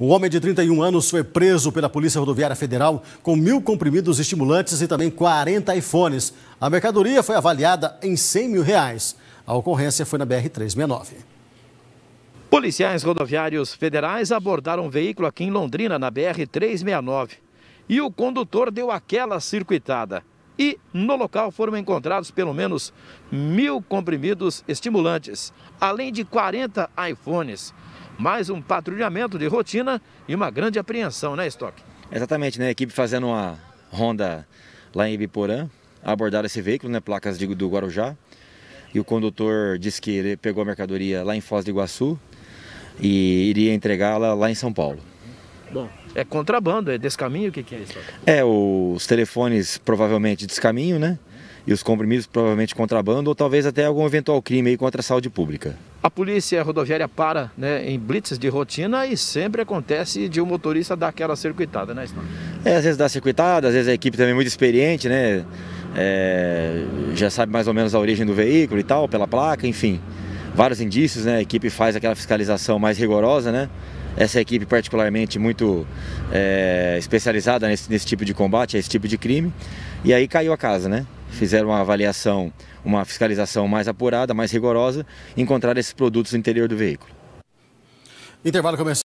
Um homem de 31 anos foi preso pela Polícia Rodoviária Federal com mil comprimidos estimulantes e também 40 iPhones. A mercadoria foi avaliada em 100 mil reais. A ocorrência foi na BR-369. Policiais rodoviários federais abordaram um veículo aqui em Londrina, na BR-369. E o condutor deu aquela circuitada. E no local foram encontrados pelo menos mil comprimidos estimulantes, além de 40 iPhones mais um patrulhamento de rotina e uma grande apreensão, né, Stock? Exatamente, né? A equipe fazendo uma ronda lá em Ibiporã, abordaram esse veículo, né? Placas de, do Guarujá. E o condutor disse que ele pegou a mercadoria lá em Foz do Iguaçu e iria entregá-la lá em São Paulo. Bom, é contrabando, é descaminho, o que, que é isso? É, os telefones provavelmente descaminho, né? E os comprimidos provavelmente contrabando ou talvez até algum eventual crime aí contra a saúde pública. A polícia rodoviária para né, em blitzes de rotina e sempre acontece de um motorista dar aquela circuitada, né, Stan? É, às vezes dá circuitada, às vezes a equipe também é muito experiente, né? É, já sabe mais ou menos a origem do veículo e tal, pela placa, enfim. Vários indícios, né? A equipe faz aquela fiscalização mais rigorosa, né? Essa equipe particularmente muito é, especializada nesse, nesse tipo de combate, esse tipo de crime. E aí caiu a casa, né? Fizeram uma avaliação, uma fiscalização mais apurada, mais rigorosa, e encontraram esses produtos no interior do veículo. Intervalo comercial.